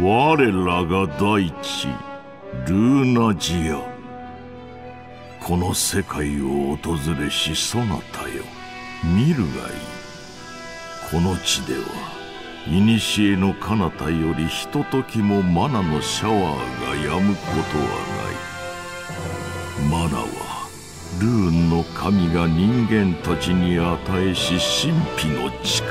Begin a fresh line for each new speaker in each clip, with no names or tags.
我らが大地ルーナジア。この世界を訪れしそなたよ。見るがいい。この地では古の彼方よりひとときもマナのシャワーが止むことはない。マナはルーンの神が人間たちに与えし神秘の力。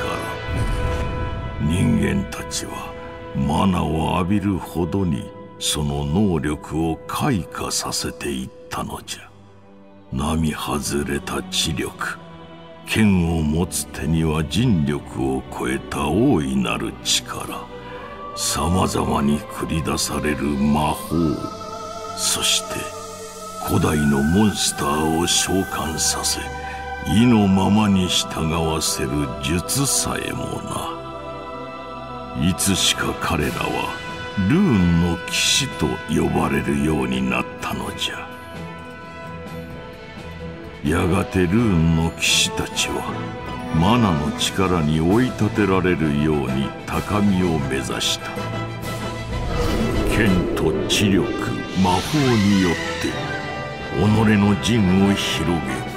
人間たちはマナを浴びるほどにその能力を開花させていったのじゃ。並外れた知力。剣を持つ手には人力を超えた大いなる力。さまざまに繰り出される魔法。そして古代のモンスターを召喚させ意のままに従わせる術さえもな。いつしか彼らはルーンの騎士と呼ばれるようになったのじゃ。やがてルーンの騎士たちはマナの力に追い立てられるように高みを目指した。剣と知力魔法によって己の陣を広げ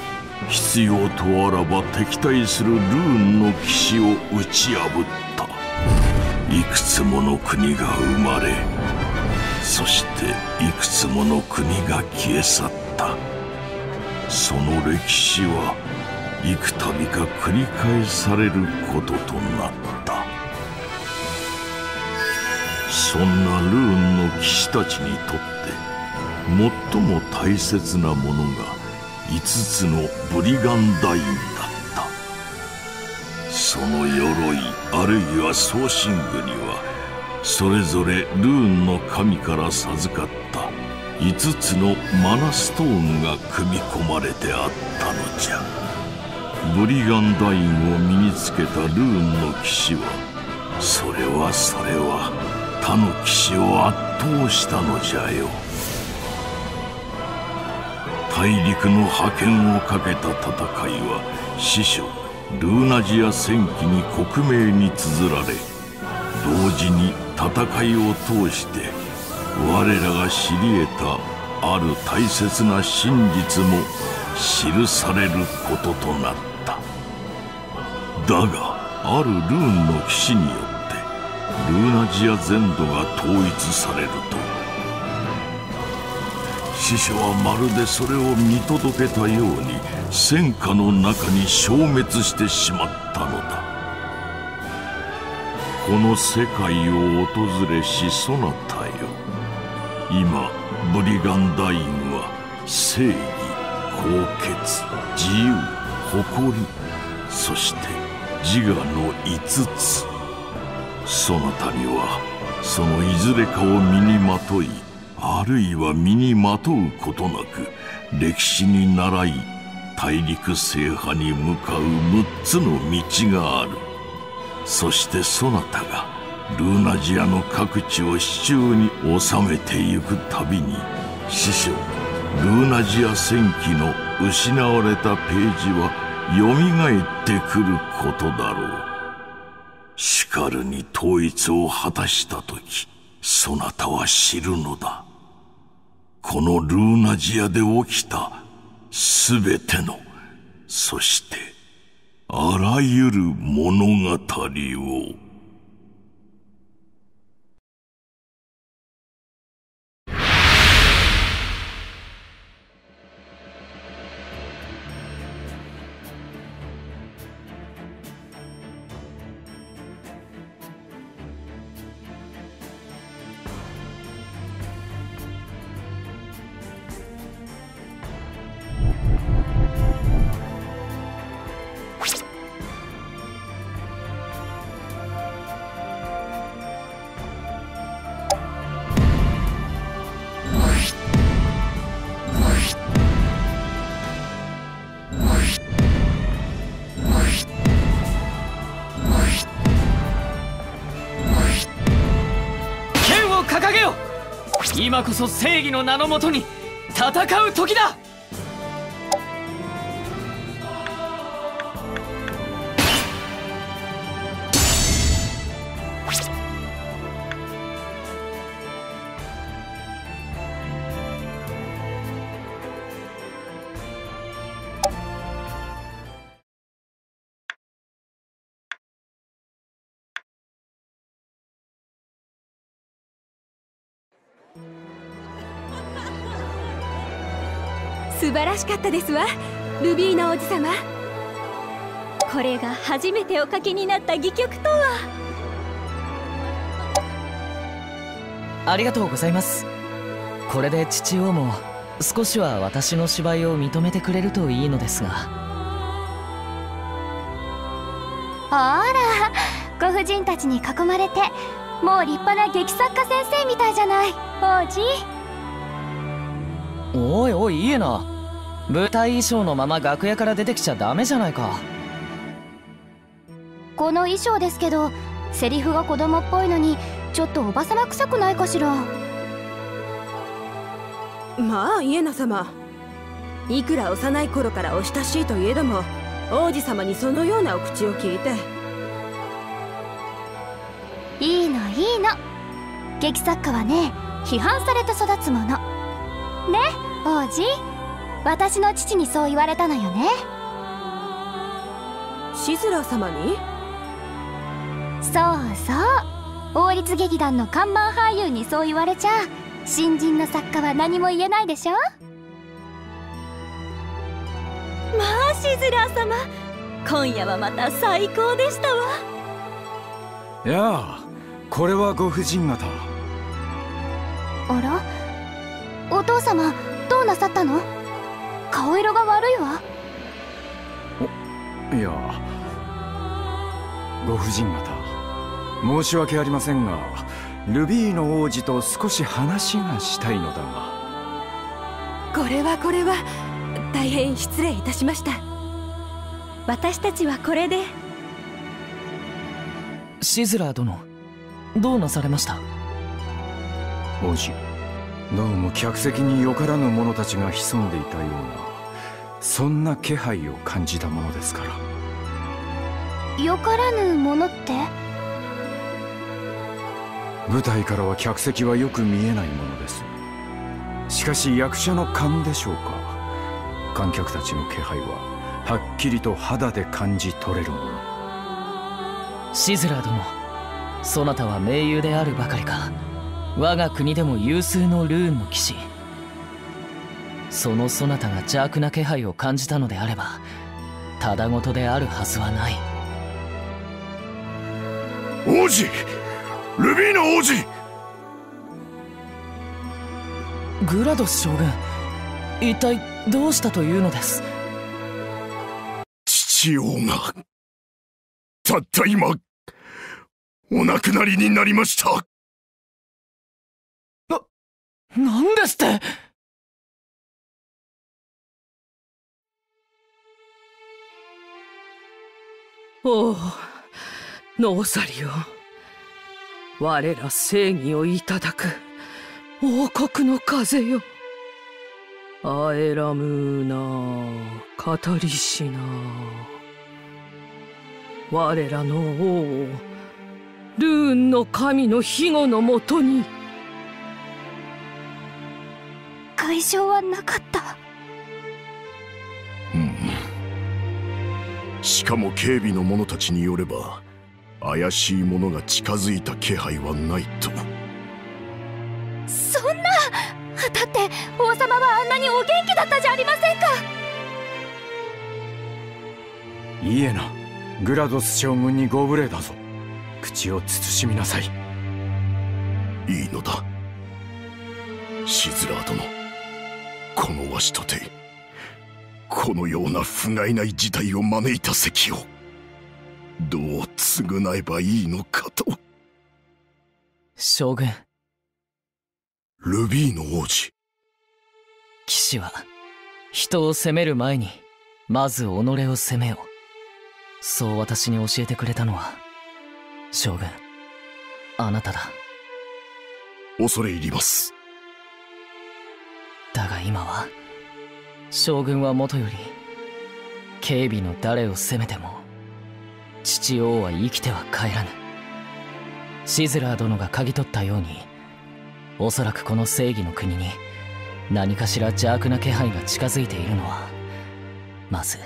必要とあらば敵対するルーンの騎士を打ち破った。いくつもの国が生まれそしていくつもの国が消え去った。その歴史は幾度か繰り返されることとなった。そんなルーンの騎士たちにとって最も大切なものが5つのブリガンダインだ。その鎧あるいは装身具にはそれぞれルーンの神から授かった5つのマナストーンが組み込まれてあったのじゃ。ブリガンダインを身につけたルーンの騎士はそれはそれは他の騎士を圧倒したのじゃよ。大陸の覇権をかけた戦いは師匠ルーナジア戦記に克明に綴られ同時に戦いを通して我らが知り得たある大切な真実も記されることとなった。だがあるルーンの騎士によってルーナジア全土が統一されると死者はまるでそれを見届けたように戦火の中に消滅してしまったのだ。この世界を訪れしそなたよ。今ブリガンダインは正義高潔自由誇りそして自我の5つ。そなたにはそのいずれかを身にまといあるいは身にまとうことなく歴史に倣い大陸制覇に向かう6つの道がある。そしてそなたがルーナジアの各地を手中に収めてゆくたびに師匠ルーナジア戦記の失われたページはよみがえってくることだろう。しかるに統一を果たした時そなたは知るのだ。このルーナジアで起きた全てのそしてあらゆる物語を。
今こそ正義の名のもとに戦う時だ。
素晴らしかったですわ。ルビーの王子様。これが初めてお書きになった戯曲とは。
ありがとうございます。これで父王も少しは私の芝居を認めてくれるといいのですが。
あらご婦人たちに囲まれてもう立派な劇作家先生みたいじゃない。王子。
おいおいいいな舞台衣装のまま楽屋から出てきちゃダメじゃないか。
この衣装ですけどセリフが子供っぽいのにちょっとおばさま臭くないかしら？
まあイエナ様。いくら幼い頃からお親しいといえども王子様にそのようなお口を聞いて。
いいのいいの。劇作家はね批判されて育つもの。ね王子？私の父にそう言われたのよね。
シズラー様に？
そうそう。王立劇団の看板俳優にそう言われちゃ新人の作家は何も言えないでしょ？
まあシズラー様。今夜はまた最高でしたわ。
やあこれはご婦人方。
あら？お父様どうなさったの？顔色が悪いわ。
いやご婦人方申し訳ありませんがルビーの王子と少し話がしたいのだが。
これはこれは大変失礼いたしました。私たちはこれで。
シズラー殿どうなされました？
王子どうも客席によからぬ者たちが潜んでいたようなそんな気配を感じたものですから。
よからぬものって？
舞台からは客席はよく見えないものです。しかし役者の勘でしょうか？観客たちの気配ははっきりと肌で感じ取れるもの。
シズラー殿そなたは盟友であるばかりか。我が国でも有数のルーンの騎士そのそなたが邪悪な気配を感じたのであればただごとであるはずはない。
王子！ルビーの王子！
グラドス将軍一体どうしたというのです？
父王がたった今お亡くなりになりました。
何ですって？
おおノーサリオ我ら正義をいただく。王国の風よ。アエラムーナカタリシナ我らの王をルーンの神の庇護のもとに。
外傷はなかった。
しかも警備の者たちによれば怪しい者が近づいた気配はないと。
そんなだって王様はあんなにお元気だったじゃありませんか。
いいえな。グラドス将軍にご無礼だぞ。口を慎みなさい。
いいのだ。シズラー殿。このわしとてこのような不甲斐ない事態を招いた席をどう償えばいいのかと。
将軍。
ルビーの王子。
騎士は人を責める前にまず己を責めよそう私に教えてくれたのは将軍。あなただ。
恐れ入ります。
だが今は将軍はもとより警備の誰を責めても父王は生きては帰らぬ。シズラー殿が嗅ぎ取ったようにおそらくこの正義の国に何かしら邪悪な気配が近づいているのはまず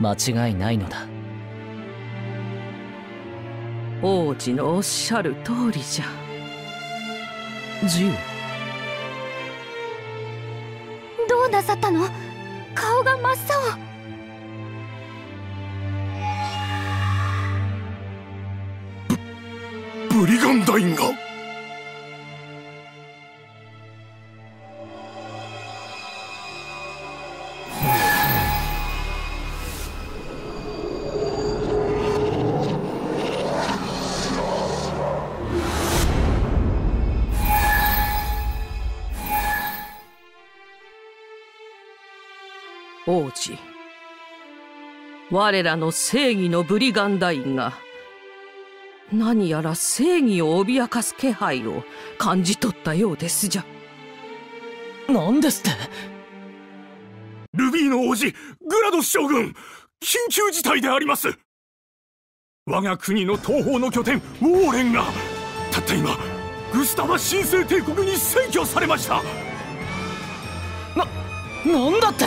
間違いないのだ。
王子のおっしゃる通りじゃ。
うなさったの？顔が真っ青。
ブリガンダインが。
我らの正義のブリガンダインが何やら正義を脅かす気配を感じ取ったようですじゃ。
何ですって？
ルビーの王子グラドス将軍緊急事態であります。我が国の東方の拠点ウォーレンがたった今グスタファ神聖帝国に占拠されました。
な、なんだって？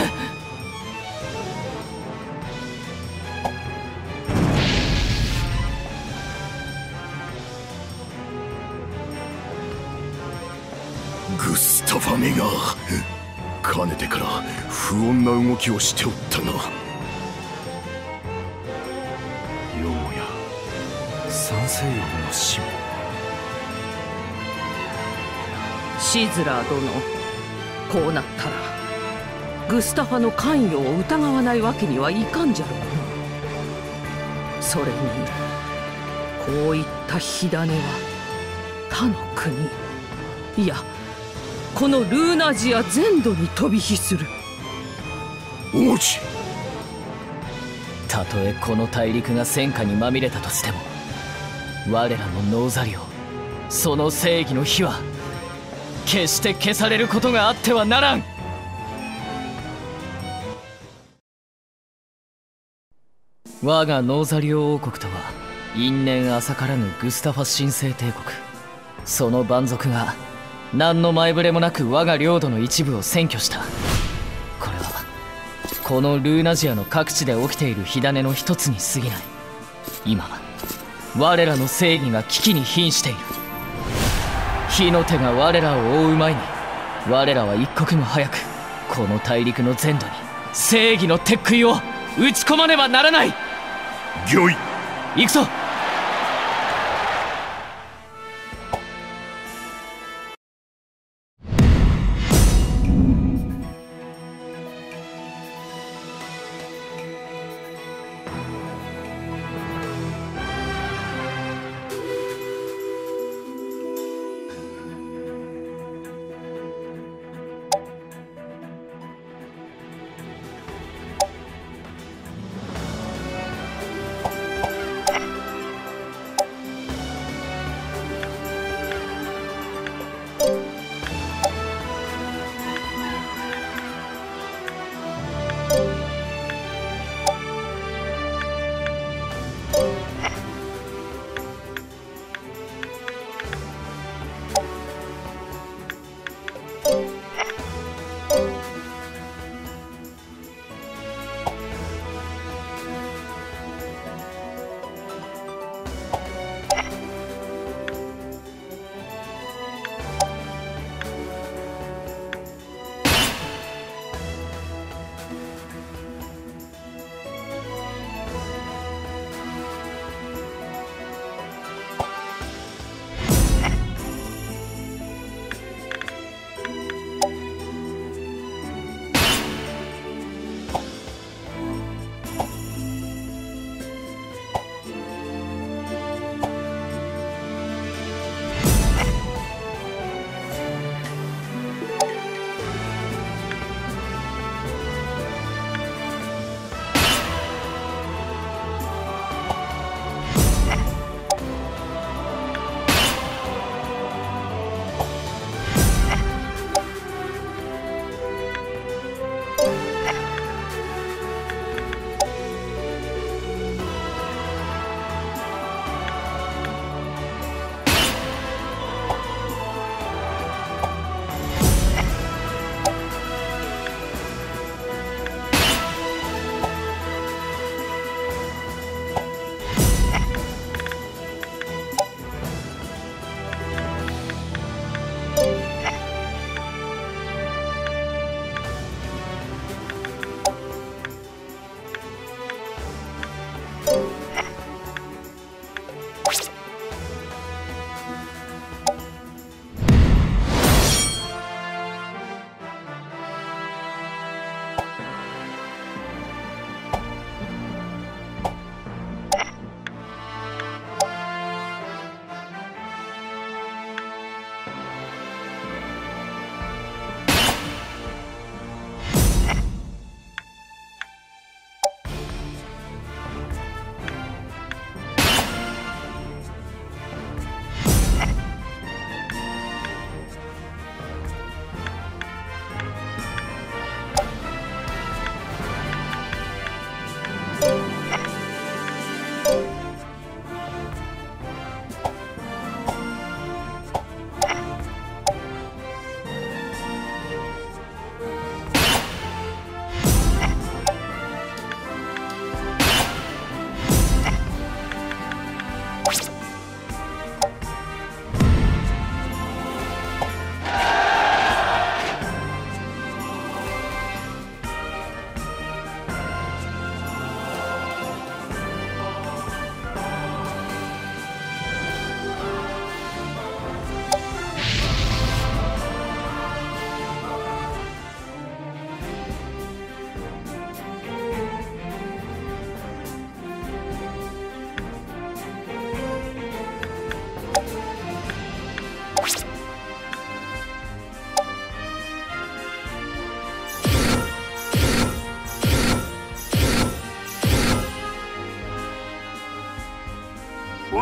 スタファめがかねてから不穏な動きをしておったな。よもや
三世王の死も。
シズラー殿こうなったらグスタファの関与を疑わないわけにはいかんじゃろうな。それにこういった火種は他の国いやこのルーナジア全土に飛び火する。
王子。
たとえこの大陸が戦火にまみれたとしても我らのノーザリオその正義の火は決して消されることがあってはならん。我がノーザリオ王国とは因縁浅からぬグスタファ神聖帝国。その蛮族が何の前触れもなく我が領土の一部を占拠した。これはこのルーナジアの各地で起きている火種の一つに過ぎない。今我らの正義が危機に瀕している。火の手が我らを覆う前に我らは一刻も早くこの大陸の全土に正義の鉄杭を打ち込まねばならない。
御意。
行くぞ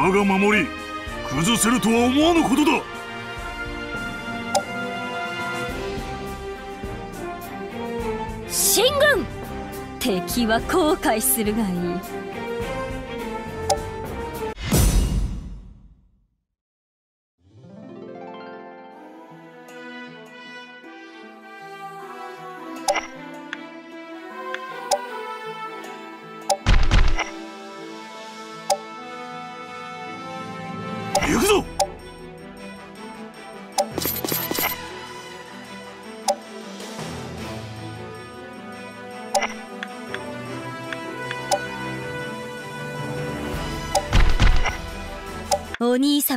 我が守り崩せるとは思わぬことだ。
進軍！敵は後悔するがいい。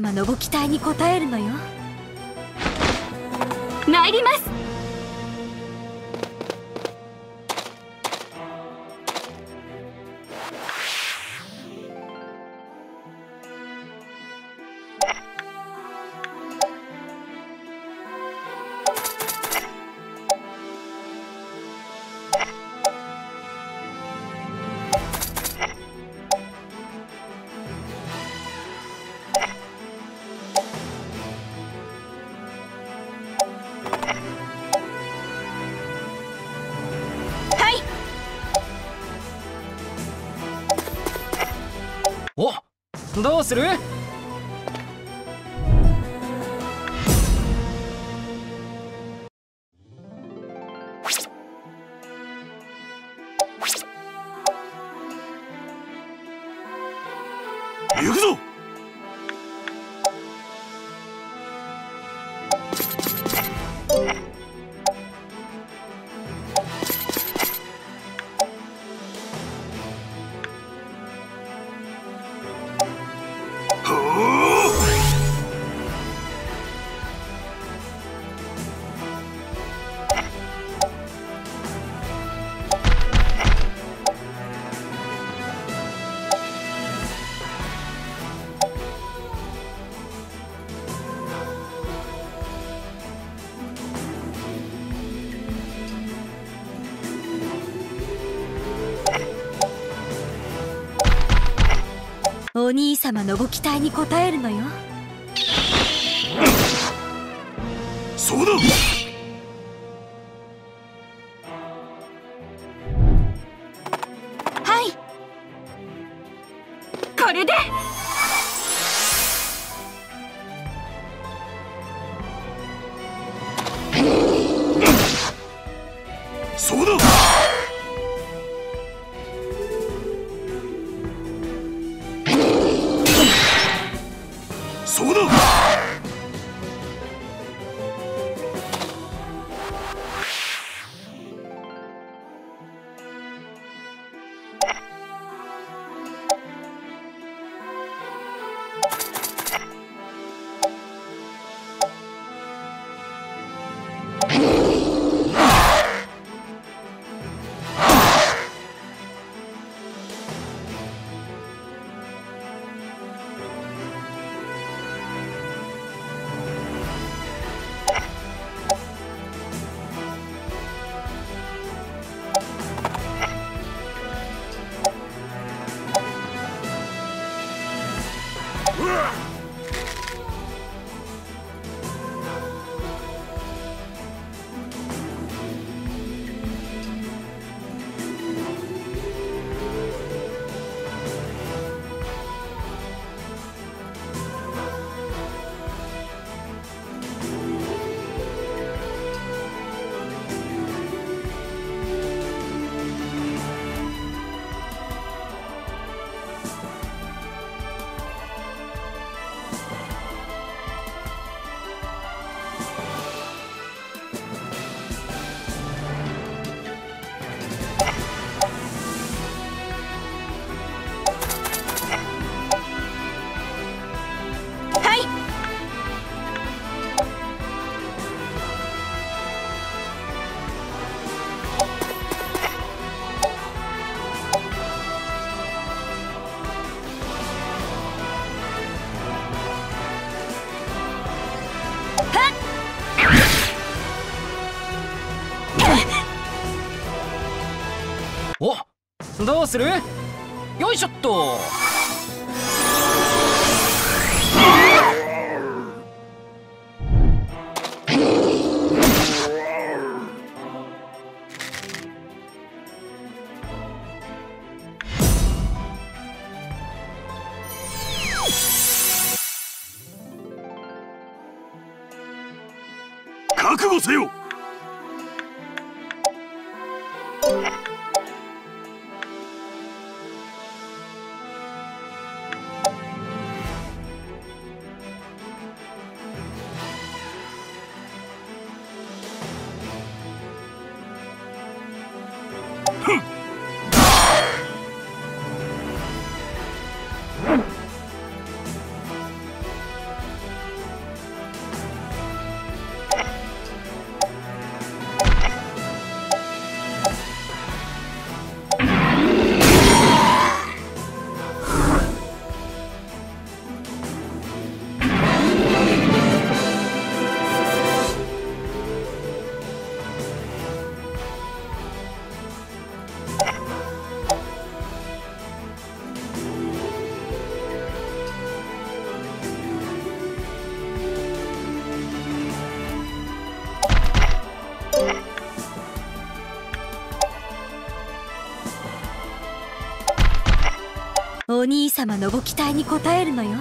様のご期待に応えるのよ。参ります。
お
兄様のご期待に応えるのよ。
そうだ。
どうする？よいしょっと。
様のご期待に応えるのよ。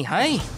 はい。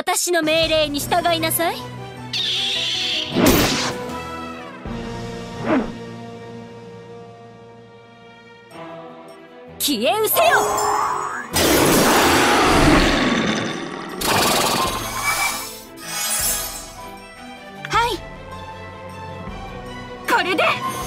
私の命令に従いなさい。消え失せよ。
はい。これで。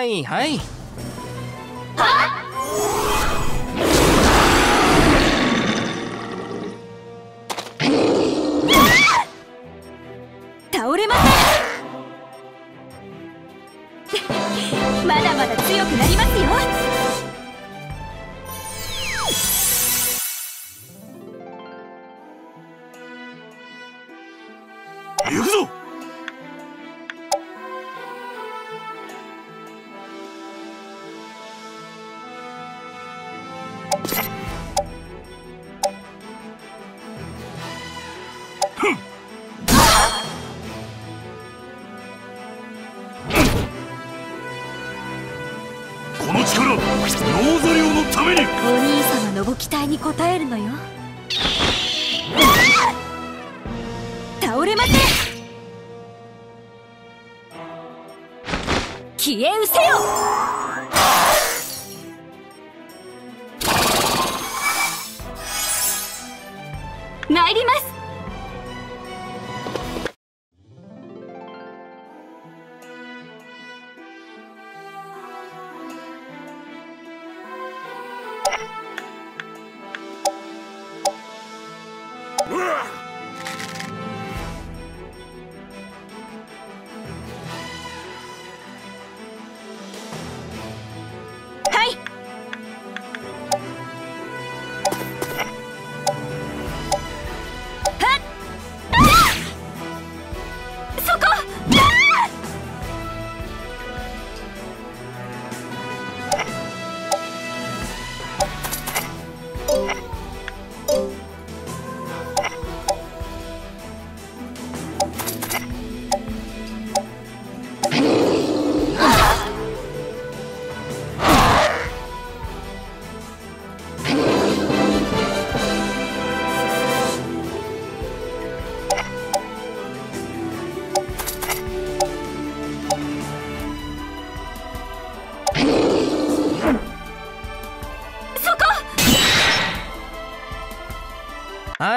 は
いはい。
えるのよ。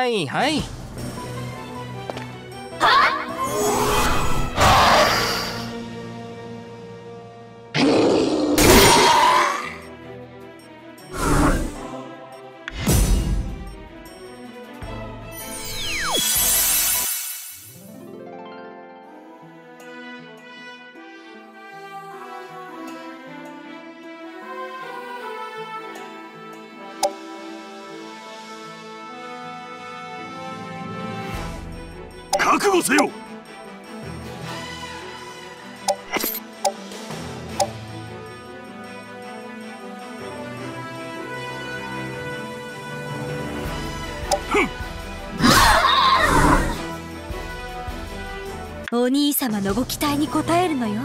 はいは
い。
せよ。
お兄様のご期待に応えるのよ。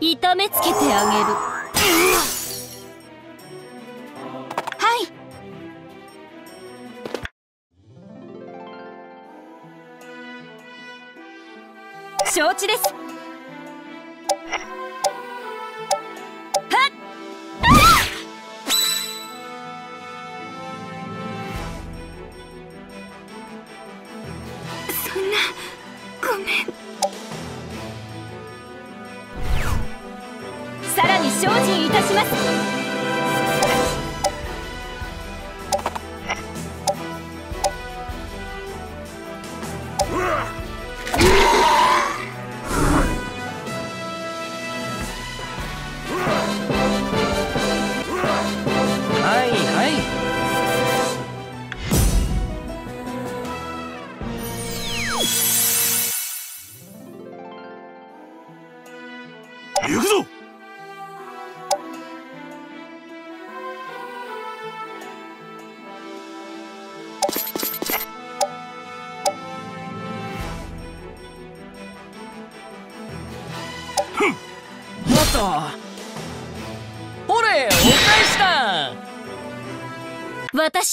痛めつけてあげる。承知です。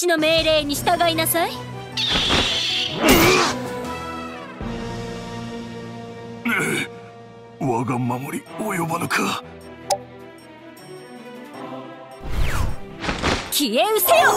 私の命令に従いなさい。
我が守り及ばぬか。
消え失せよ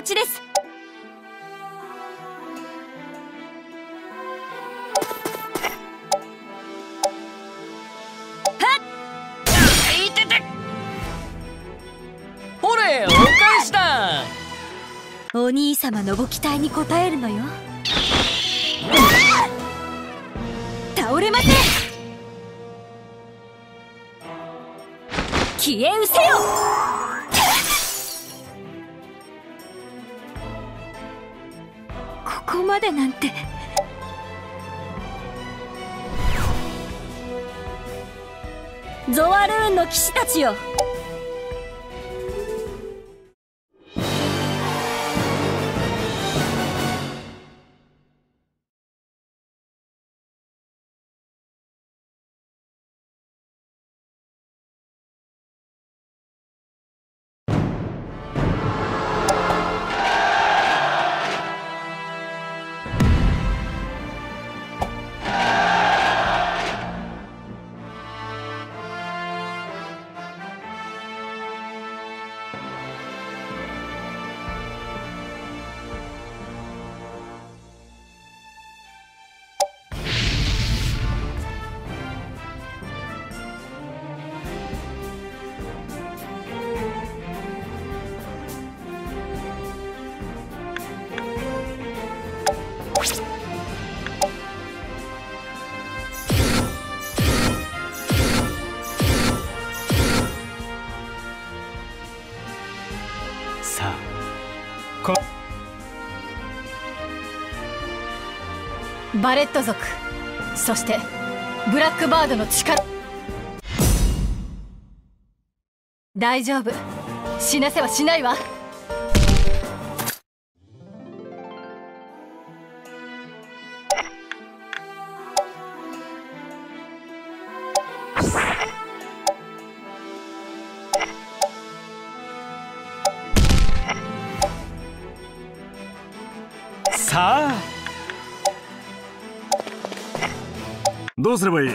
承知です。
ほれお返しだ。
お兄様のご期待に応えるのよ。倒れません。消え失せよ。
でなんて。
ゾワルーンの騎士たちよ。
バレット族。そしてブラックバードの力。大丈夫。死なせはしないわ。
どうすればいい？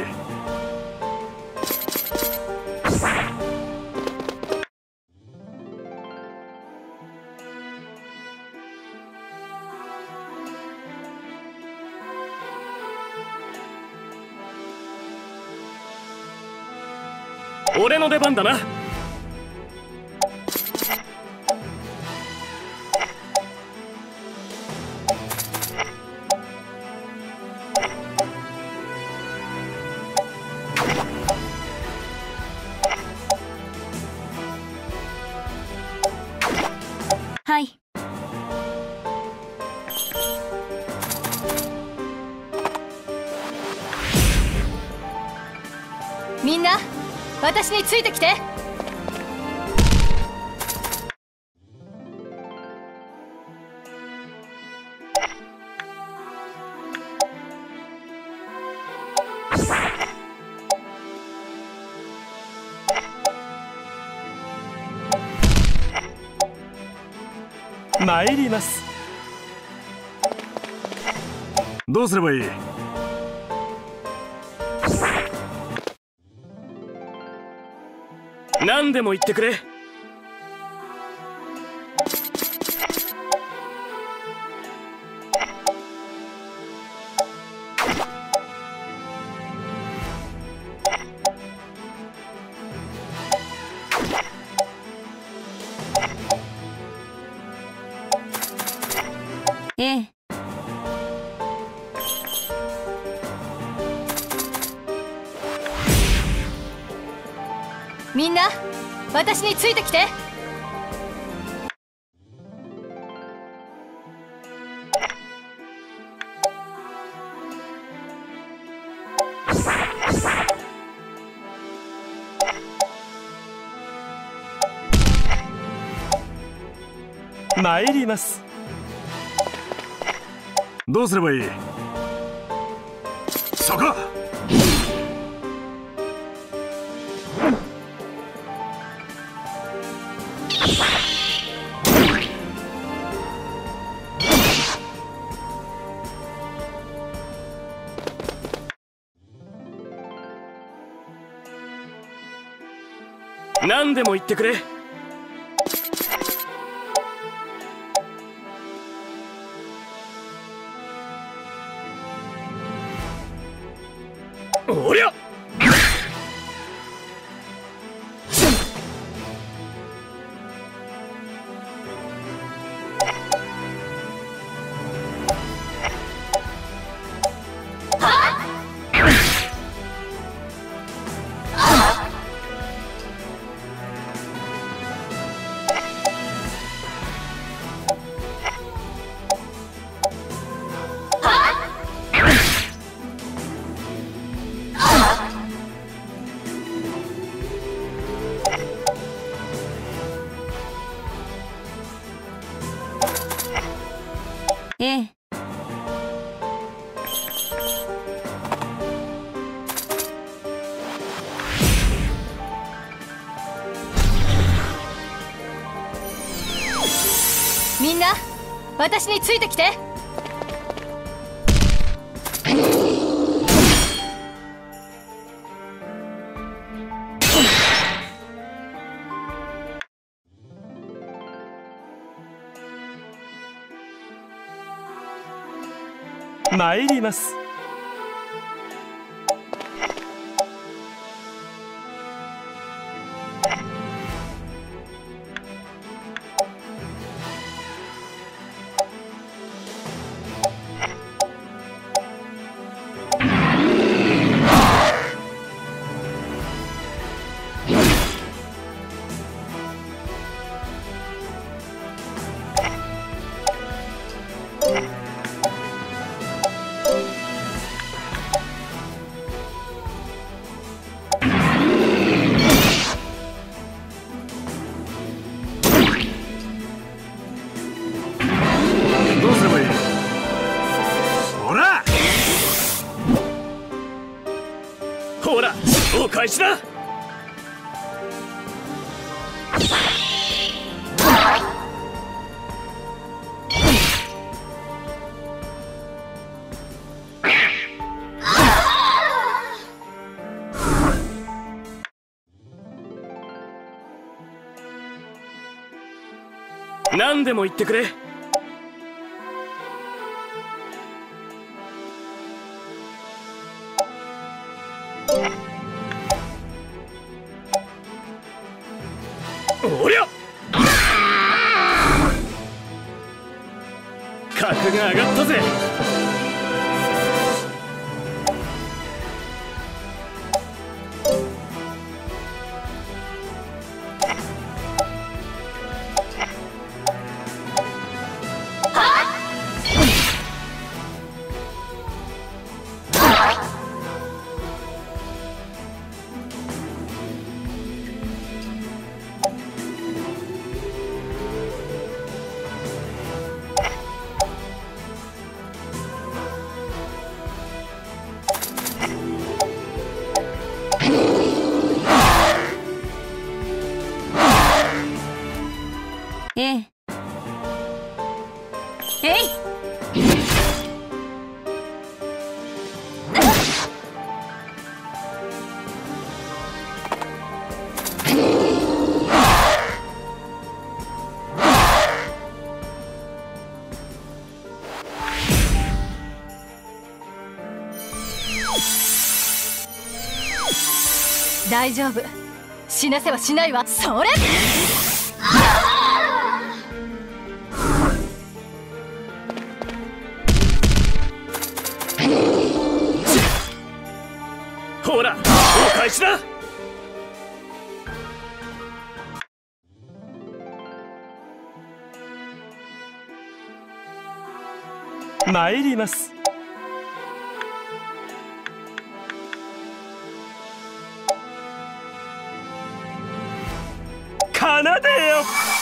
俺の出番だな。
私についてきて。
参ります。
どうすればいい？
何でも言ってくれ。
についてきて。
参ります。
どうすればいい？そこ！
でも言ってくれ。
みんな私についてきて。
参ります。お返しだ。何でも言ってくれ。おりゃ格が上がったぜ。
大丈夫。死なせはしないわ。それ。
ほらお返しだ。参ります。奏で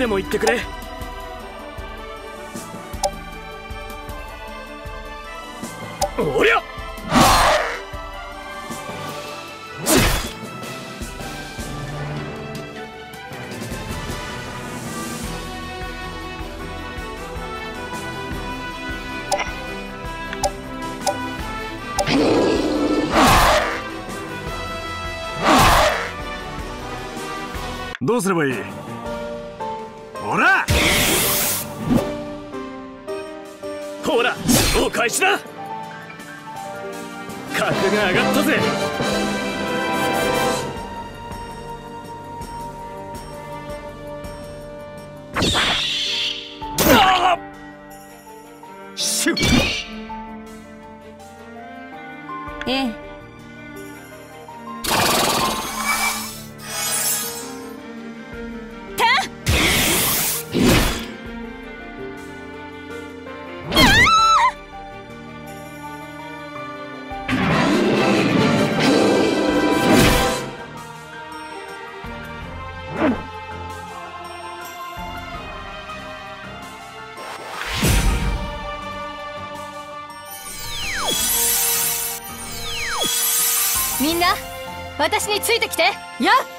でも言ってくれ。おりゃ。どうすればいい？開始だ格が上がったぜ。
私についてきて。や
っ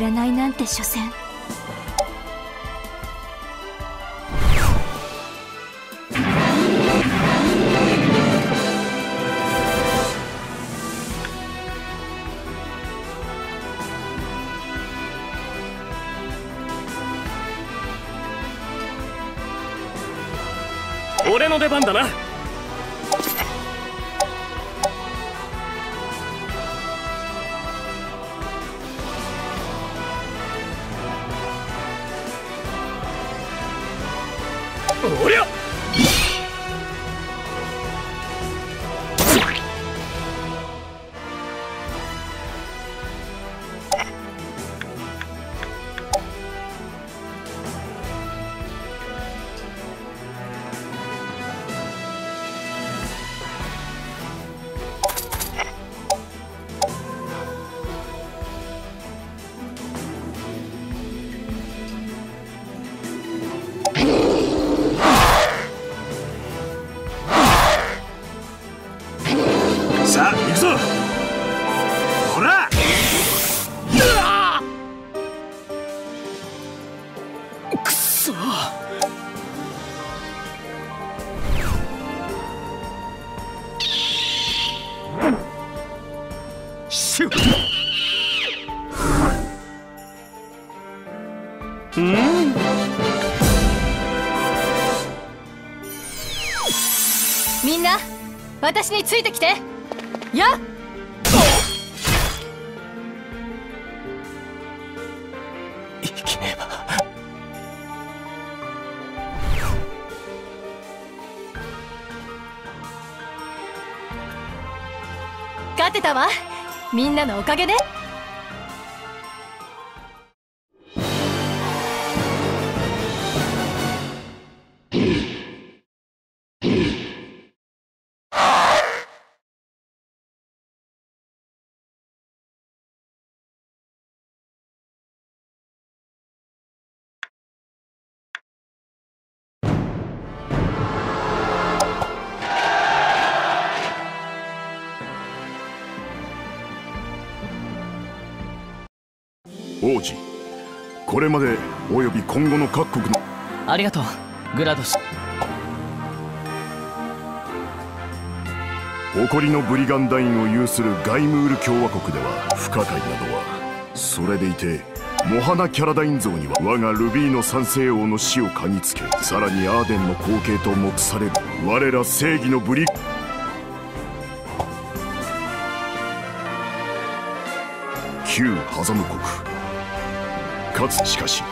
占いなんて所詮。
俺の出番だな。
ついてきて。やっ。
生きねば
勝てたわ。みんなのおかげで
王子。これまでおよび今後の各国の。
ありがとうグラドス。
誇りのブリガンダインを有するガイムール共和国では不可解なのはそれでいてモハナ・キャラダイン像には我がルビーの三世王の死を嗅ぎつけさらにアーデンの後継と目される我ら正義のブリ。旧ハザム国かつしかし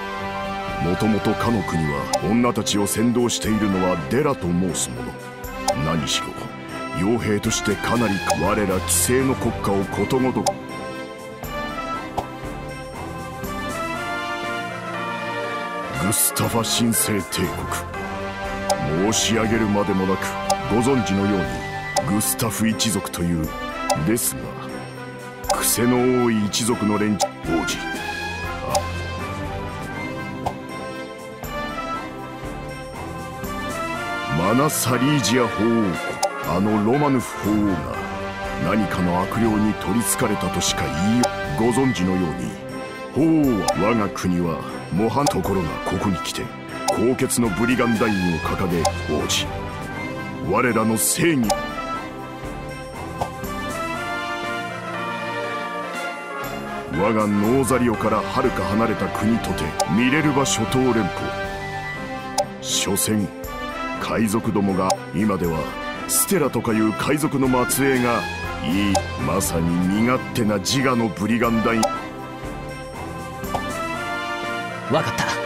もともとかの国は女たちを先導しているのはデラと申す者何しろ傭兵としてかなり我ら既成の国家をことごとく。グスタファ神聖帝国。申し上げるまでもなくご存知のようにグスタフ一族というですが癖の多い一族の連中王子。マナ・サリージア法王あのロマヌフ法王が何かの悪霊に取りつかれたとしか言いよご存知のように法王は我が国は模範ところがここに来て高潔のブリガンダインを掲げ王子我らの正義。我がノーザリオからはるか離れた国とてミレルバ諸島連邦。所詮海賊どもが今ではステラとかいう海賊の末裔がいいまさに身勝手な自我のブリガンダイン
分かった。